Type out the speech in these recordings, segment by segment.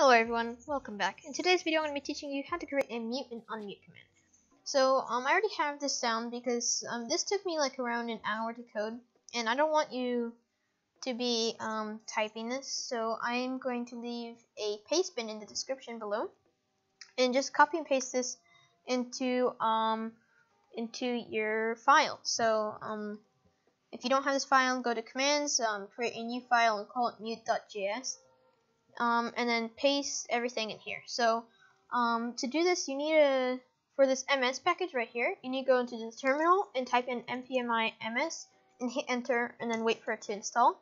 Hello everyone, welcome back. In today's video I'm going to be teaching you how to create a mute and unmute command. So um, I already have this down because um, this took me like around an hour to code and I don't want you to be um, typing this so I'm going to leave a paste bin in the description below and just copy and paste this into um, into your file. So um, if you don't have this file, go to commands, um, create a new file and call it mute.js um, and then paste everything in here. So um, to do this, you need to, for this ms package right here, you need to go into the terminal and type in npm i ms and hit enter and then wait for it to install.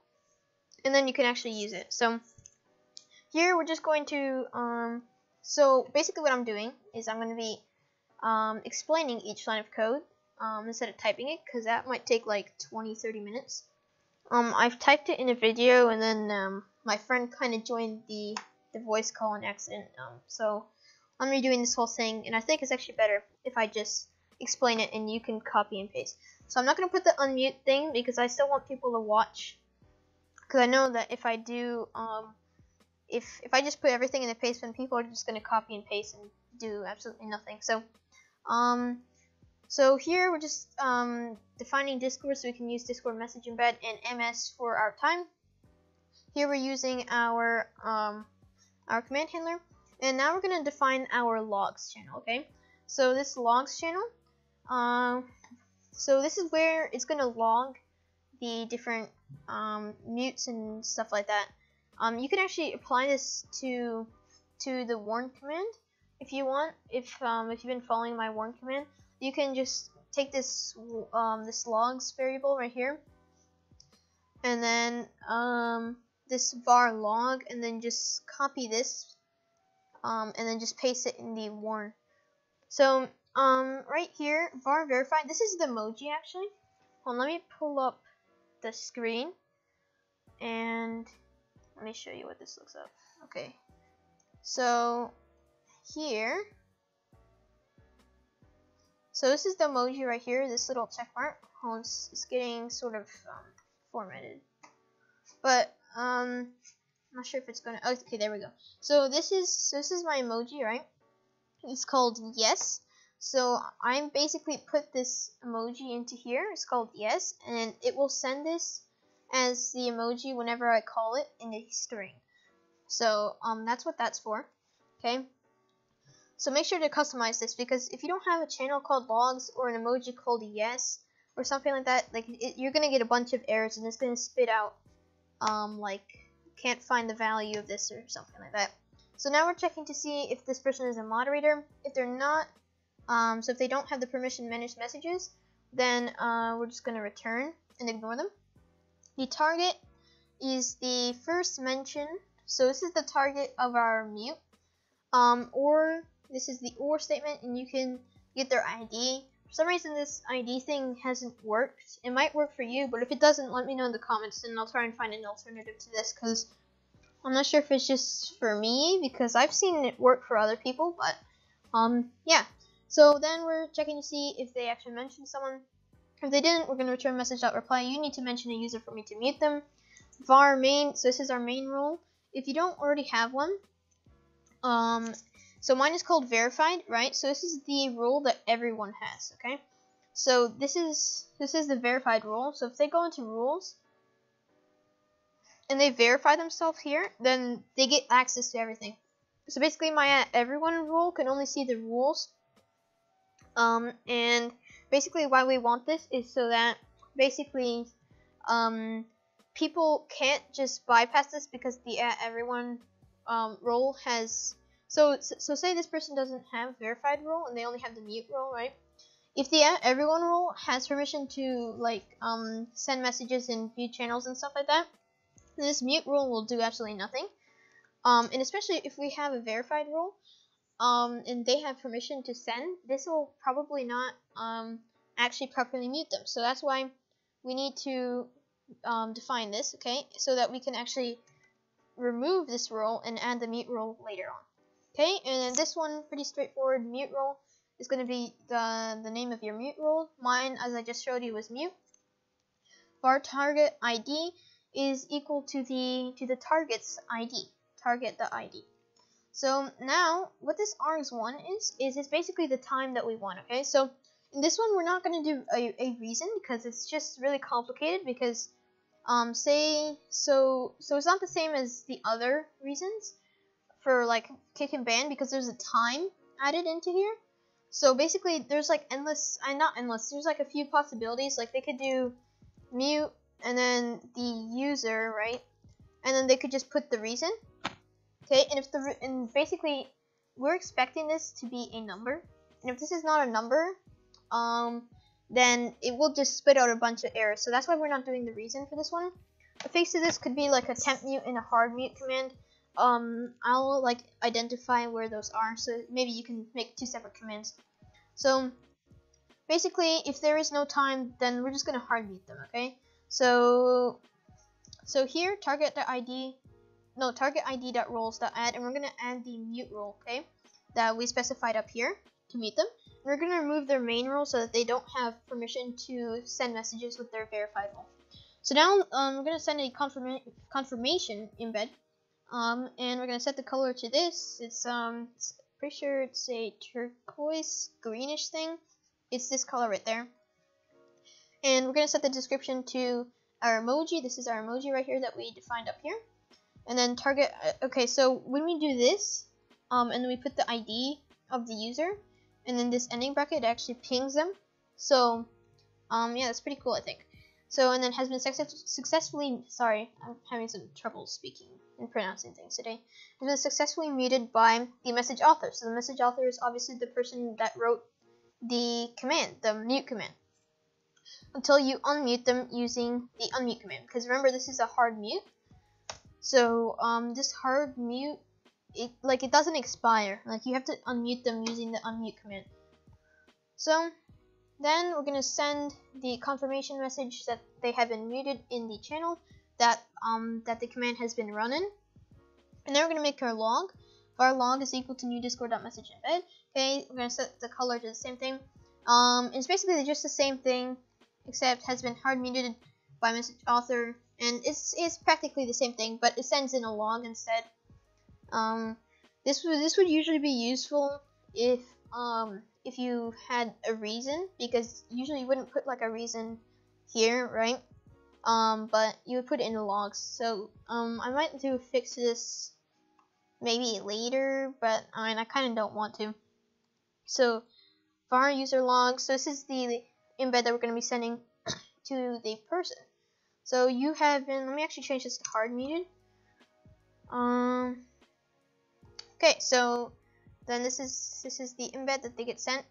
And then you can actually use it. So here we're just going to, um, so basically what I'm doing is I'm going to be um, explaining each line of code um, instead of typing it because that might take like 20-30 minutes. Um, I've typed it in a video and then um, my friend kind of joined the the voice call on accident. Um, so I'm redoing this whole thing, and I think it's actually better if I just explain it and you can copy and paste. So I'm not gonna put the unmute thing because I still want people to watch. Because I know that if I do, um, if if I just put everything in the paste bin, people are just gonna copy and paste and do absolutely nothing. So, um, so here we're just um, defining Discord so we can use Discord message embed and MS for our time. Here we're using our um, our command handler, and now we're gonna define our logs channel. Okay, so this logs channel, um, so this is where it's gonna log the different um, mutes and stuff like that. Um, you can actually apply this to to the warn command if you want. If um, if you've been following my warn command, you can just take this um, this logs variable right here, and then um, this var log, and then just copy this, um, and then just paste it in the warn. So um, right here, var verified. This is the emoji actually. Hold on, let me pull up the screen, and let me show you what this looks like. Okay, so here so this is the emoji right here, this little check mark. It's, it's getting sort of um, formatted. But um, I'm not sure if it's gonna. Okay, there we go. So this is so this is my emoji, right? It's called yes. So I'm basically put this emoji into here. It's called yes, and it will send this as the emoji whenever I call it in a string. So um, that's what that's for. Okay. So make sure to customize this because if you don't have a channel called logs or an emoji called yes or something like that, like it, you're gonna get a bunch of errors and it's gonna spit out um like can't find the value of this or something like that. So now we're checking to see if this person is a moderator. If they're not, um, so if they don't have the permission to manage messages, then uh, we're just gonna return and ignore them. The target is the first mention. So this is the target of our mute. Um, or this is the OR statement, and you can get their ID. For some reason, this ID thing hasn't worked. It might work for you, but if it doesn't, let me know in the comments, and I'll try and find an alternative to this, because I'm not sure if it's just for me, because I've seen it work for other people, but, um, yeah. So then we're checking to see if they actually mentioned someone. If they didn't, we're going to return message.reply. You need to mention a user for me to mute them. var main, so this is our main rule. If you don't already have one, um, so mine is called verified, right? So this is the rule that everyone has, okay? So this is this is the verified rule. So if they go into rules and they verify themselves here, then they get access to everything. So basically my everyone rule can only see the rules. Um, and basically why we want this is so that basically um, people can't just bypass this because the everyone um, role has so, so say this person doesn't have verified role and they only have the mute role, right? If the everyone role has permission to like um, send messages and view channels and stuff like that, this mute role will do absolutely nothing. Um, and especially if we have a verified role, um, and they have permission to send, this will probably not um, actually properly mute them. So that's why we need to um, define this, okay, so that we can actually remove this role and add the mute role later on. Okay, and then this one, pretty straightforward, mute role is going to be the, the name of your mute role. Mine, as I just showed you, was mute. Var target ID is equal to the to the target's ID, target the ID. So now, what this args1 is, is it's basically the time that we want, okay? So in this one, we're not going to do a, a reason because it's just really complicated because, um, say, so, so it's not the same as the other reasons for like kick and ban because there's a time added into here. So basically, there's like endless, I uh, not endless, there's like a few possibilities. Like they could do mute and then the user, right? And then they could just put the reason. Okay, and if the and basically we're expecting this to be a number, and if this is not a number, um, then it will just spit out a bunch of errors. So that's why we're not doing the reason for this one. A fix to this could be like a temp mute and a hard mute command. Um, I'll like identify where those are, so maybe you can make two separate commands. So basically, if there is no time, then we're just gonna hard mute them. Okay. So so here, target ID, no, target ID dot roles dot add, and we're gonna add the mute role, okay, that we specified up here to mute them. And we're gonna remove their main role so that they don't have permission to send messages with their verified role. So now um, we're gonna send a confirma confirmation embed, um, and we're gonna set the color to this. It's um, it's pretty sure it's a turquoise greenish thing. It's this color right there. And we're to set the description to our emoji. This is our emoji right here that we defined up here. And then target, uh, okay, so when we do this, um, and then we put the ID of the user, and then this ending bracket actually pings them. So, um, yeah, that's pretty cool, I think. So, and then has been success successfully, sorry, I'm having some trouble speaking and pronouncing things today, has been successfully muted by the message author. So the message author is obviously the person that wrote the command, the mute command until you unmute them using the unmute command. Because remember, this is a hard mute. So um, this hard mute, it like it doesn't expire. Like you have to unmute them using the unmute command. So then we're gonna send the confirmation message that they have been muted in the channel that um that the command has been running. And then we're gonna make our log. Our log is equal to new discord.message embed. Okay, we're gonna set the color to the same thing. Um, it's basically just the same thing except has been hard muted by message author, and it's, it's practically the same thing, but it sends in a log instead. Um, this would this would usually be useful if um if you had a reason, because usually you wouldn't put like a reason here, right? Um, but you would put it in the logs. So um, I might do fix this maybe later, but I mean I kind of don't want to. So our user log, so this is the embed that we're going to be sending to the person. So you have been, let me actually change this to hard muted. Um, okay, so then this is this is the embed that they get sent,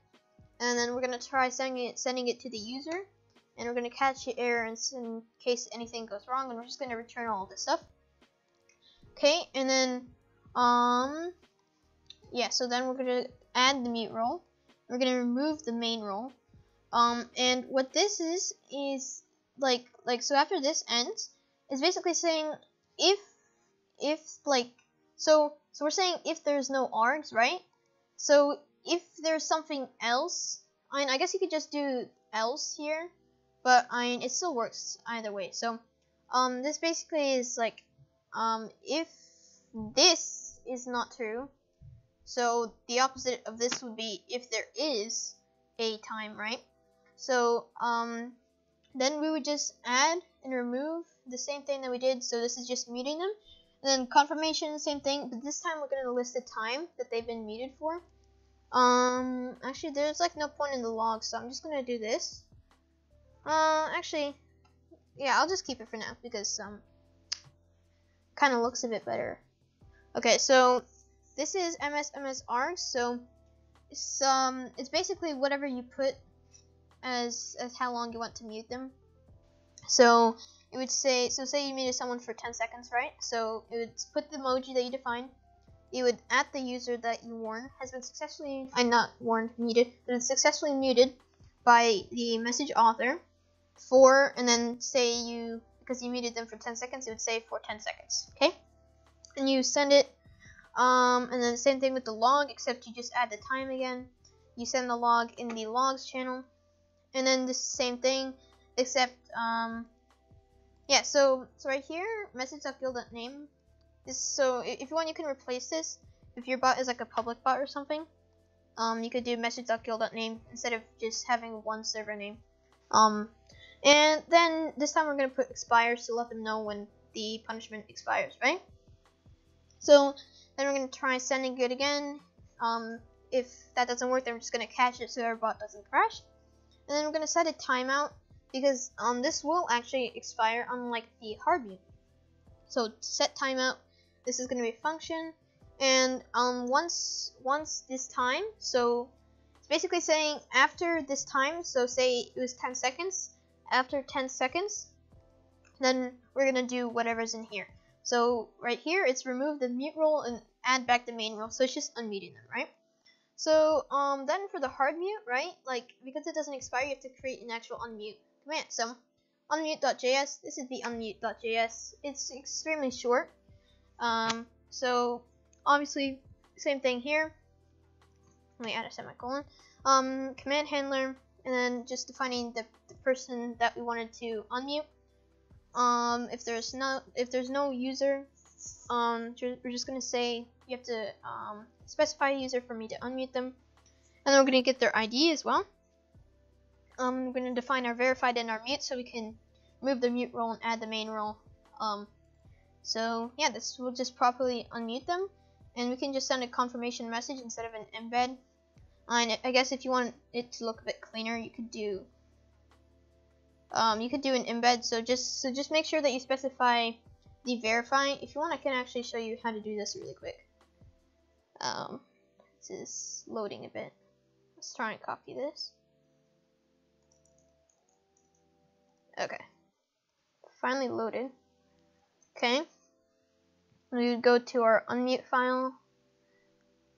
and then we're gonna try sending it sending it to the user, and we're gonna catch the error in, in case anything goes wrong, and we're just gonna return all this stuff. Okay, and then um, yeah, so then we're gonna add the mute role. We're gonna remove the main role, um, and what this is is like like so after this ends is basically saying if if like so so we're saying if there's no args, right? So if there's something else, I mean I guess you could just do else here, but I mean it still works either way. So um this basically is like um if this is not true, so the opposite of this would be if there is a time, right? So um, then we would just add and remove the same thing that we did. So this is just muting them. And then confirmation, same thing, but this time we're going to list the time that they've been muted for. Um, actually, there's like no point in the log, so I'm just going to do this. Uh, actually, yeah, I'll just keep it for now because um, kind of looks a bit better. Okay, so this is MSMSR, so it's um, it's basically whatever you put as as how long you want to mute them. So it would say so say you muted someone for 10 seconds, right? So it would put the emoji that you defined. It would add the user that you warned has been successfully I'm not warned muted, but it's successfully muted by the message author for and then say you because you muted them for 10 seconds, it would say for 10 seconds. Okay? And you send it um, and then the same thing with the log, except you just add the time again. You send the log in the logs channel and then the same thing except um yeah so so right here message.guild.name is so if you want you can replace this if your bot is like a public bot or something, um, you could do message.guild.name instead of just having one server name. Um, and then this time we're gonna put expires to let them know when the punishment expires, right? So then we're gonna try sending good again. Um, if that doesn't work, then we're just gonna cache it so our bot doesn't crash. And then we're gonna set a timeout because um this will actually expire unlike the hard mute. So set timeout, this is gonna be a function, and um once once this time, so it's basically saying after this time, so say it was 10 seconds, after 10 seconds, then we're gonna do whatever's in here. So right here, it's remove the mute role and add back the main role. So it's just unmuting them, right? So um, then for the hard mute, right? Like because it doesn't expire, you have to create an actual unmute command. So unmute.js. This is the unmute.js. It's extremely short. Um, so obviously same thing here. Let me add a semicolon. Um, command handler, and then just defining the, the person that we wanted to unmute. Um, if there's no if there's no user, um, we're just gonna say you have to um, specify a user for me to unmute them, and then we're gonna get their ID as well. Um, we're gonna define our verified and our mute so we can move the mute role and add the main role. Um, so yeah, this will just properly unmute them, and we can just send a confirmation message instead of an embed. And I guess if you want it to look a bit cleaner, you could do um, you could do an embed. So just so just make sure that you specify the verify. If you want, I can actually show you how to do this really quick. Um, this is loading a bit. Let's try and copy this. Okay. Finally loaded. Okay. We would go to our unmute file.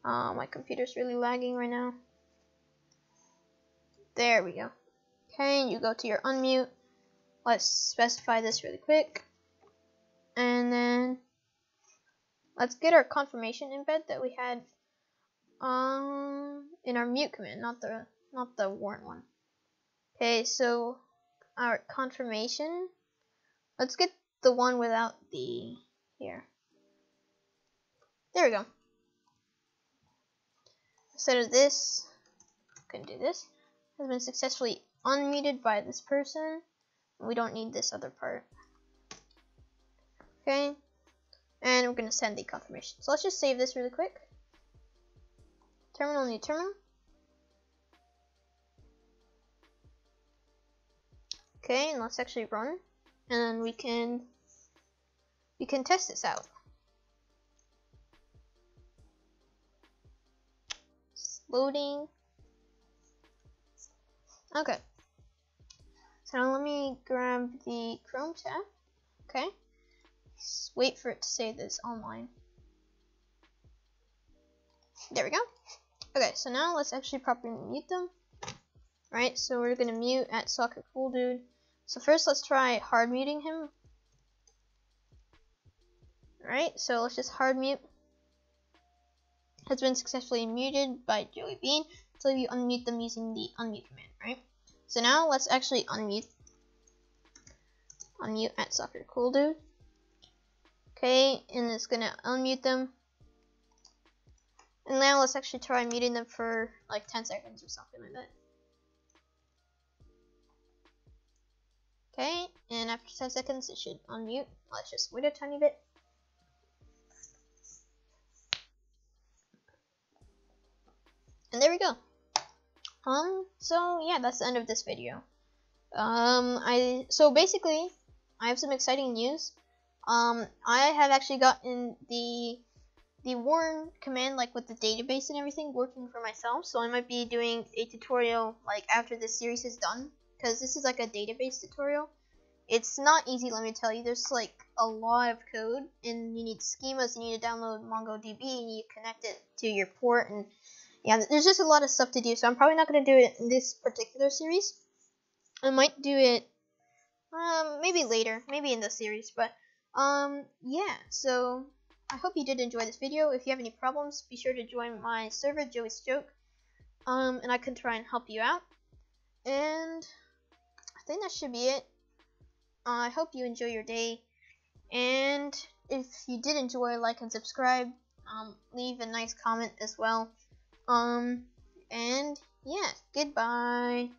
Uh, my computer's really lagging right now. There we go. Okay, you go to your unmute. Let's specify this really quick. And then let's get our confirmation embed that we had um in our mute command, not the not the warn one. Okay, so our confirmation. Let's get the one without the here. There we go. Instead of this, can do this. Has been successfully unmuted by this person. We don't need this other part. Okay. And we're going to send the confirmation. So let's just save this really quick. Terminal, new terminal. Okay, and let's actually run. And we can we can test this out. Loading. Okay. So now let me grab the Chrome tab. Okay. Wait for it to say this online. There we go. Okay, so now let's actually properly mute them. Right, so we're gonna mute at soccer cool dude. So first let's try hard muting him. Right, so let's just hard mute. Has been successfully muted by Joey Beene until you unmute them using the unmute command, right? So now let's actually unmute unmute at soccer cool dude. Okay, and it's gonna unmute them. And now let's actually try muting them for like 10 seconds or something like that. Okay, and after 10 seconds it should unmute. Let's just wait a tiny bit. And there we go. Um, so yeah, that's the end of this video. Um, I, so basically, I have some exciting news. Um, I have actually gotten the, the warn command, like with the database and everything, working for myself, so I might be doing a tutorial, like, after this series is done, because this is like a database tutorial. It's not easy, let me tell you, there's like a lot of code, and you need schemas, you need to download MongoDB, you need to connect it to your port, and yeah, there's just a lot of stuff to do, so I'm probably not going to do it in this particular series. I might do it um, maybe later, maybe in the series, but um, yeah, so I hope you did enjoy this video. If you have any problems, be sure to join my server, Joey's Joke, um, and I can try and help you out. And I think that should be it. Uh, I hope you enjoy your day, and if you did enjoy, like and subscribe. um, leave a nice comment as well. Um, and yeah, goodbye.